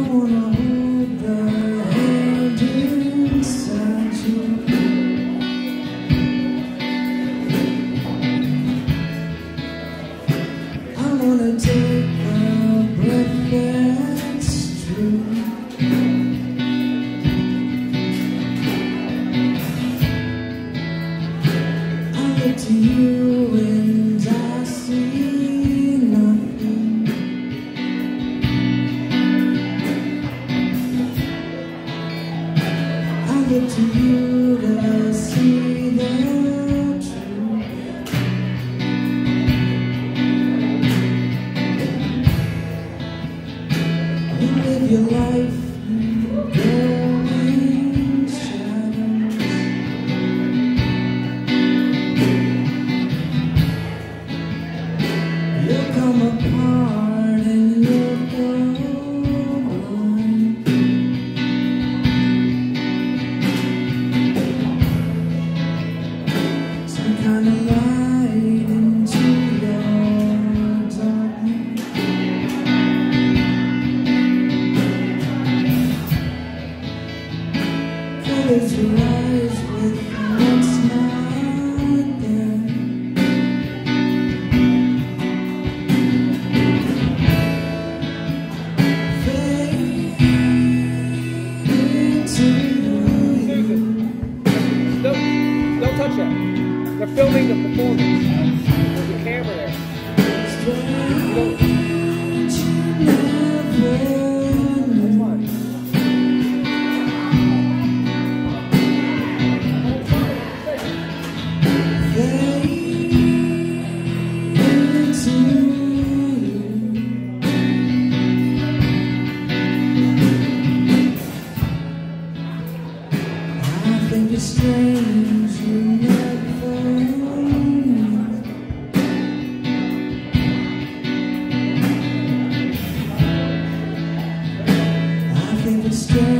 wanna hold the hand inside you. it to you that see the truth. You live your life. With the camera there. understand.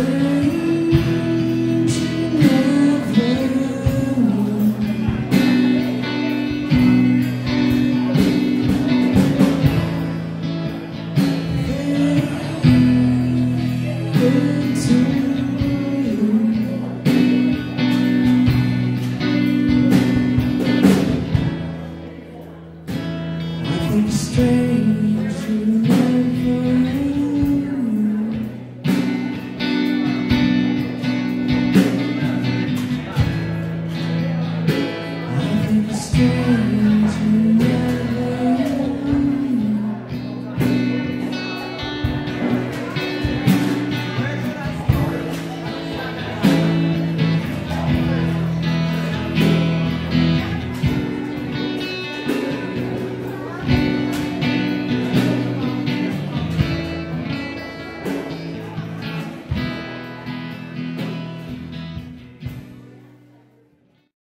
Sing